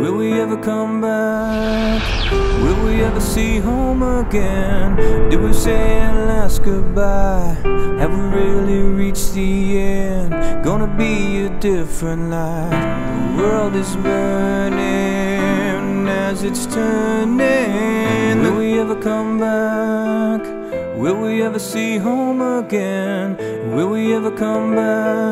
Will we ever come back? Will we ever see home again? Did we say our last goodbye? Have we really reached the end? Gonna be a different life. The world is burning as it's turning. Will we ever come back? Will we ever see home again? Will we ever come back?